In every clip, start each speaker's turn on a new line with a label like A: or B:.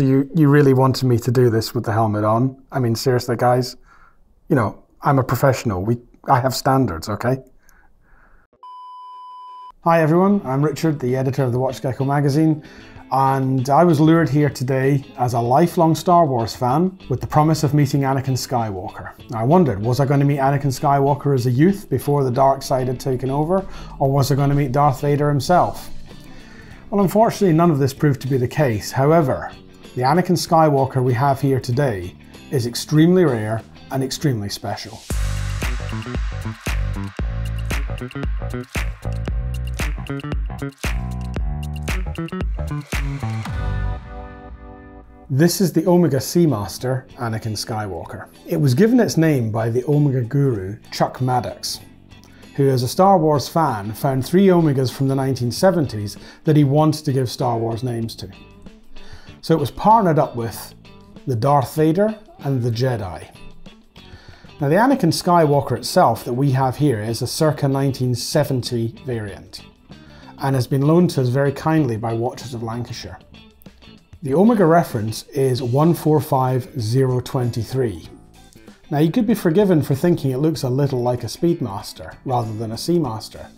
A: So you, you really wanted me to do this with the helmet on? I mean, seriously, guys, you know, I'm a professional. We, I have standards, okay? Hi everyone, I'm Richard, the editor of the Watch Gecko magazine, and I was lured here today as a lifelong Star Wars fan with the promise of meeting Anakin Skywalker. I wondered, was I going to meet Anakin Skywalker as a youth before the dark side had taken over, or was I going to meet Darth Vader himself? Well, unfortunately, none of this proved to be the case. However, the Anakin Skywalker we have here today is extremely rare and extremely special. This is the Omega Seamaster Anakin Skywalker. It was given its name by the Omega guru Chuck Maddox, who as a Star Wars fan found three Omegas from the 1970s that he wanted to give Star Wars names to. So it was partnered up with the Darth Vader and the Jedi. Now the Anakin Skywalker itself that we have here is a circa 1970 variant and has been loaned to us very kindly by Watches of Lancashire. The Omega reference is 145023. Now you could be forgiven for thinking it looks a little like a Speedmaster rather than a Seamaster.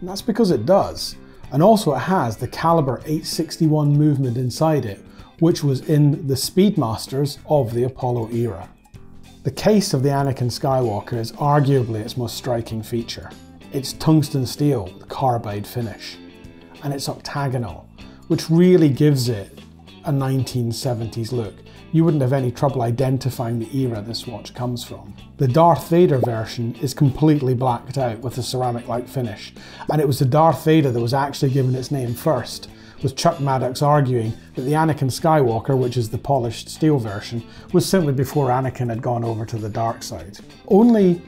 A: And that's because it does. And also it has the caliber 861 movement inside it, which was in the Speedmasters of the Apollo era. The case of the Anakin Skywalker is arguably its most striking feature. It's tungsten steel with carbide finish, and it's octagonal, which really gives it a 1970s look. You wouldn't have any trouble identifying the era this watch comes from. The Darth Vader version is completely blacked out with a ceramic-like finish, and it was the Darth Vader that was actually given its name first, with Chuck Maddox arguing that the Anakin Skywalker, which is the polished steel version, was simply before Anakin had gone over to the dark side. Only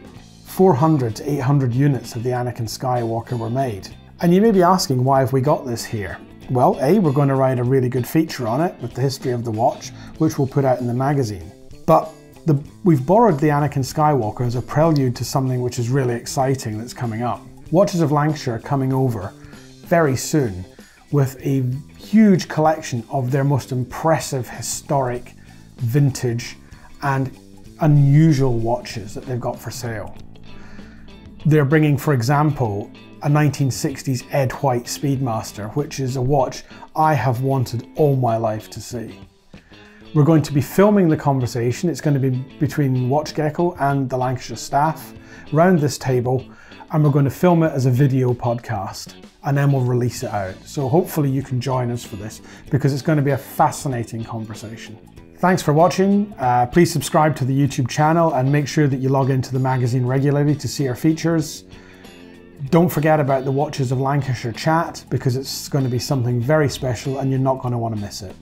A: 400 to 800 units of the Anakin Skywalker were made. And you may be asking why have we got this here? Well, A, we're going to write a really good feature on it with the history of the watch, which we'll put out in the magazine. But the, we've borrowed the Anakin Skywalker as a prelude to something which is really exciting that's coming up. Watches of Lancashire coming over very soon with a huge collection of their most impressive historic, vintage, and unusual watches that they've got for sale. They're bringing, for example, a 1960s Ed White Speedmaster, which is a watch I have wanted all my life to see. We're going to be filming the conversation. It's going to be between Watch Gecko and the Lancashire staff around this table, and we're going to film it as a video podcast and then we'll release it out. So hopefully you can join us for this because it's going to be a fascinating conversation. Thanks for watching. Uh, please subscribe to the YouTube channel and make sure that you log into the magazine regularly to see our features. Don't forget about the Watches of Lancashire chat because it's going to be something very special and you're not going to want to miss it.